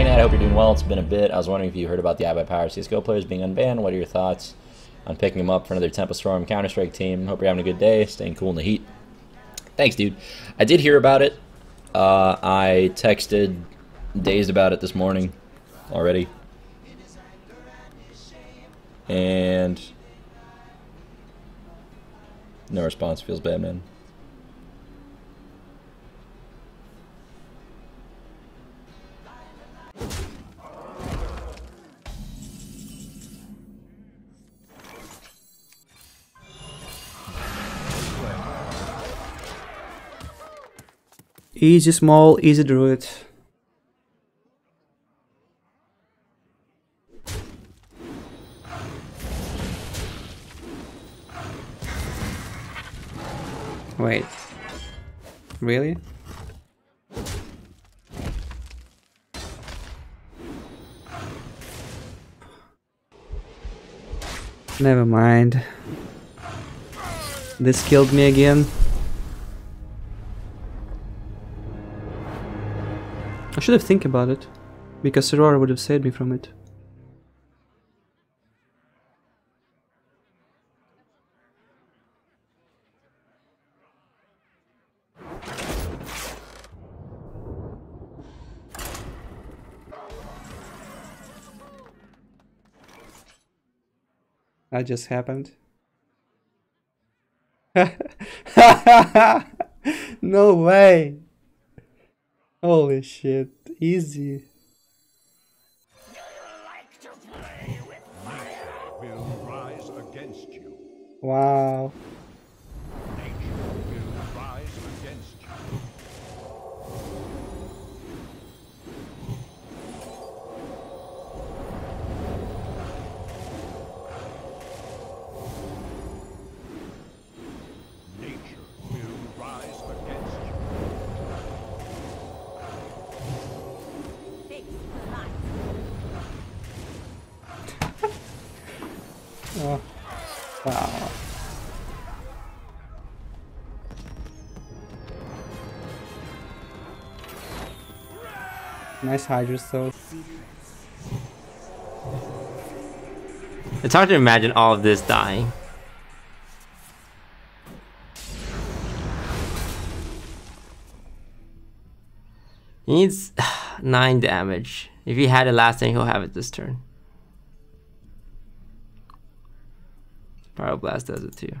Reynad, I hope you're doing well. It's been a bit. I was wondering if you heard about the iBuyPower CSGO players being unbanned. What are your thoughts on picking them up for another Tempo Storm Counter-Strike team? Hope you're having a good day, staying cool in the heat. Thanks, dude. I did hear about it. Uh, I texted Dazed about it this morning already. And no response feels bad, man. Easy small, easy druid. Wait. Really? Never mind. This killed me again. I should have think about it, because Aurora would have saved me from it. That just happened. no way! Holy shit, easy. will rise against. Wow. Nice Hydra though. It's hard to imagine all of this dying. He needs 9 damage. If he had it last turn, he'll have it this turn. Pyroblast does it too.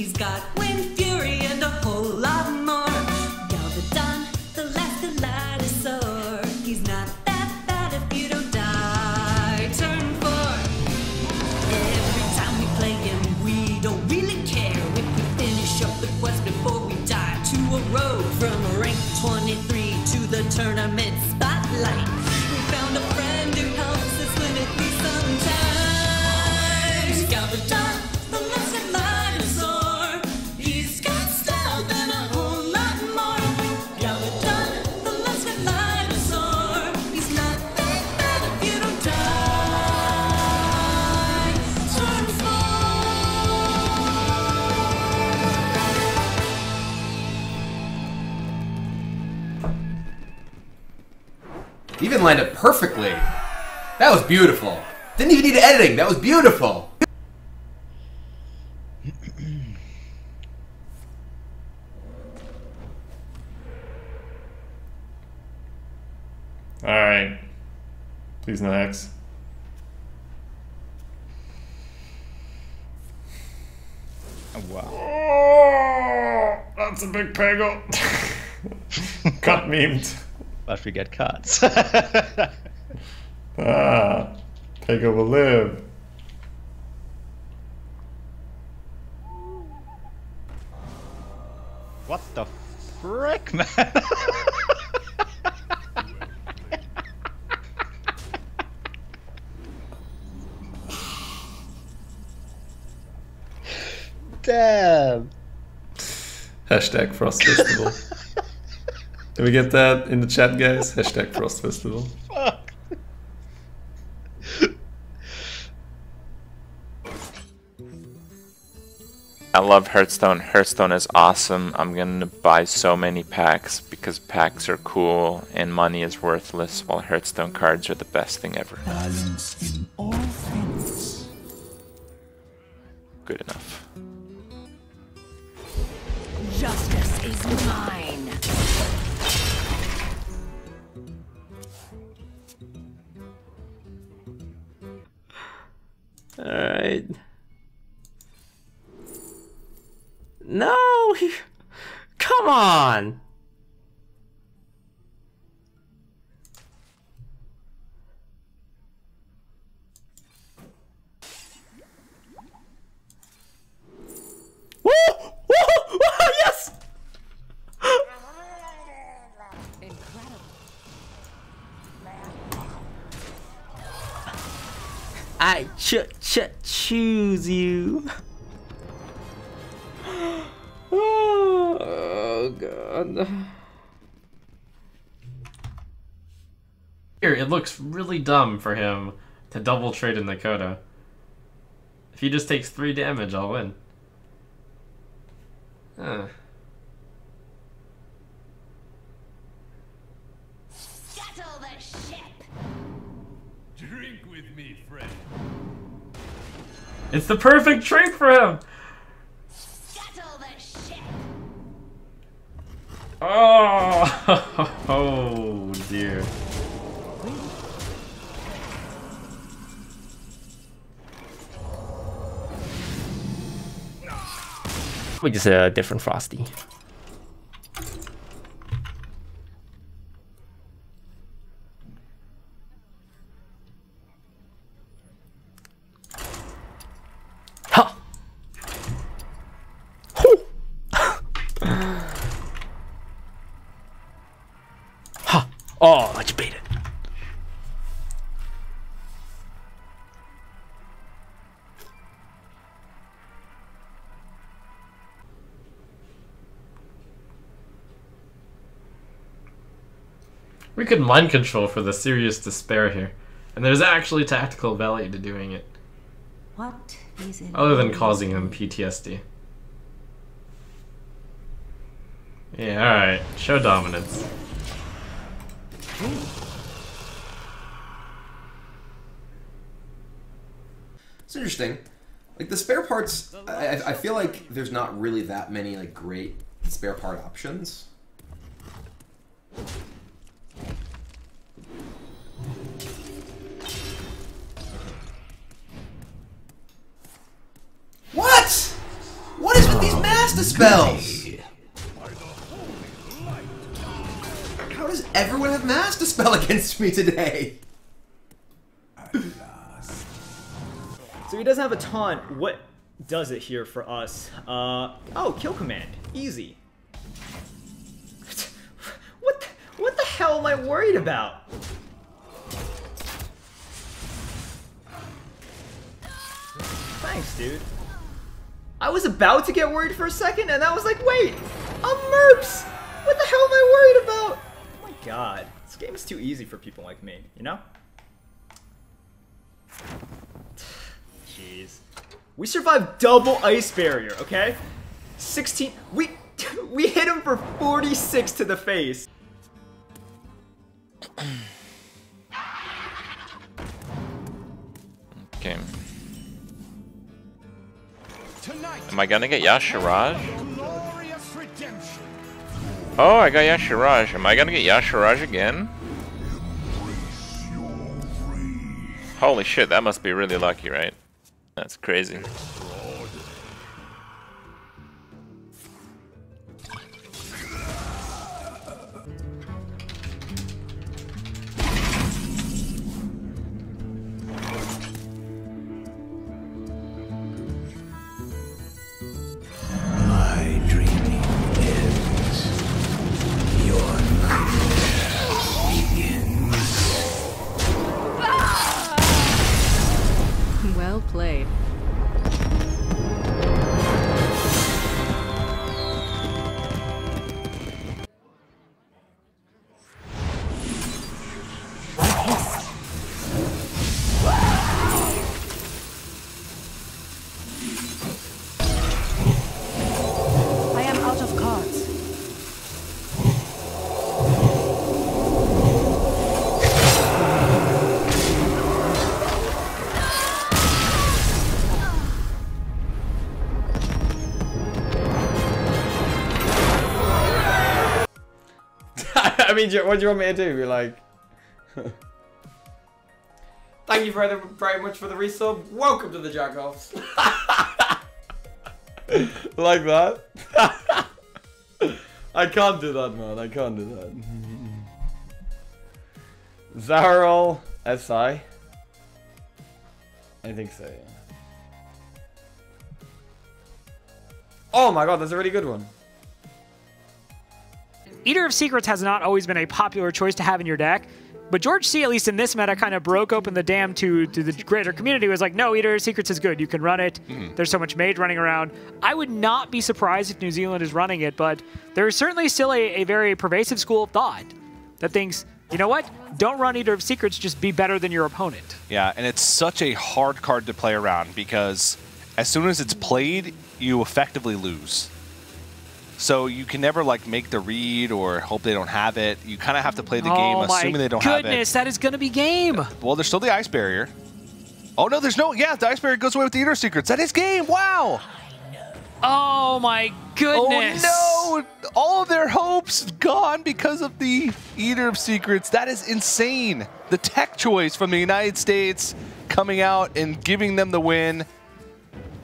He's got wind Even lined up perfectly. That was beautiful. Didn't even need editing. That was beautiful. Alright. Please no X. Oh, wow. Oh, that's a big peggle. Cut memed. But we get cuts. Ah, Pego will live. what the frick, man? Damn. Hashtag Frost Festival. Did we get that in the chat, guys? Hashtag Frost Festival. Fuck. I love Hearthstone. Hearthstone is awesome. I'm gonna buy so many packs because packs are cool and money is worthless, while Hearthstone cards are the best thing ever. Balance in all things. Good enough. Justice is mine. Alright. No! Come on! Ch ch choose you. Oh god. Here, it looks really dumb for him to double trade in Dakota. If he just takes three damage, I'll win. Huh. It's the perfect trade for him! Scuttle the ship. Oh, oh dear. We just a different Frosty. Oh, let you beat it. We could mind control for the serious despair here. And there's actually tactical value to doing it. What is it? Other than causing him PTSD. Yeah, alright. Show dominance. Hmm. It's interesting. Like the spare parts, I, I- I feel like there's not really that many like great spare part options. What? What is with these master spells? Everyone have master spell against me today? So he doesn't have a taunt. What does it here for us? Uh, oh, kill command. Easy. What, the- what the hell am I worried about? Thanks, dude. I was about to get worried for a second, and I was like, wait, I'm Merps! What the hell am I worried god, this game is too easy for people like me, you know? Jeez. We survived double ice barrier, okay? 16. We we hit him for 46 to the face. Okay. Am I gonna get Y'Shaarj? Oh, I got Y'Shaarj. Am I gonna get Y'Shaarj again? Holy shit, that must be really lucky, right? That's crazy. I mean, what do you want me to do? Be like. Thank you very, very much for the resub. Welcome to the Jackoffs. like that? I can't do that, man. I can't do that. Zarol SI. I think so, yeah. Oh my god, that's a really good one. Eater of Secrets has not always been a popular choice to have in your deck, but George C, at least in this meta, kind of broke open the dam to, to the greater community. Was like, no, Eater of Secrets is good. You can run it. Mm-hmm. There's so much mage running around. I would not be surprised if New Zealand is running it, but there is certainly still a, a very pervasive school of thought that thinks, you know what? Don't run Eater of Secrets, just be better than your opponent. Yeah, and it's such a hard card to play around because as soon as it's played, you effectively lose. So you can never like make the read or hope they don't have it. You kind of have to play the game oh assuming they don't goodness, have it. Oh my goodness, that is going to be game. Well, there's still the ice barrier. Oh no, there's no. Yeah, the ice barrier goes away with the Eater Secrets. That is game. Wow. Oh my goodness. Oh no! All of their hopes gone because of the Eater of Secrets. That is insane. The tech choice from the United States coming out and giving them the win.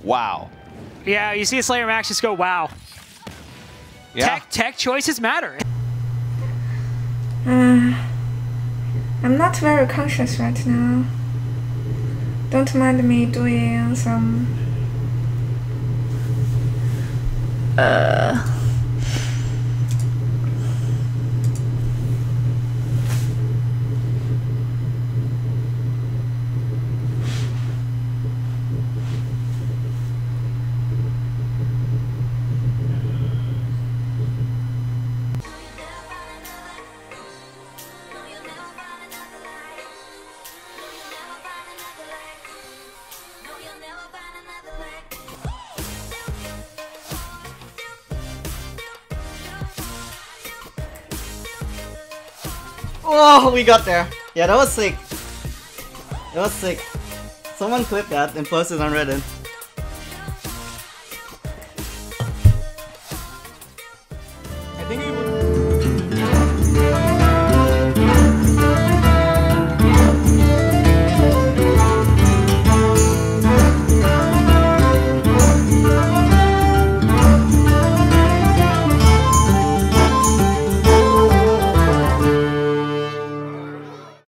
Wow. Yeah, you see a Slayer Max just go, wow. Yeah. Tech, tech choices matter. Uh, I'm not very conscious right now. Don't mind me doing some. Uh. Oh, we got there. Yeah, that was sick. That was sick. Someone clip that and post it on Reddit. I think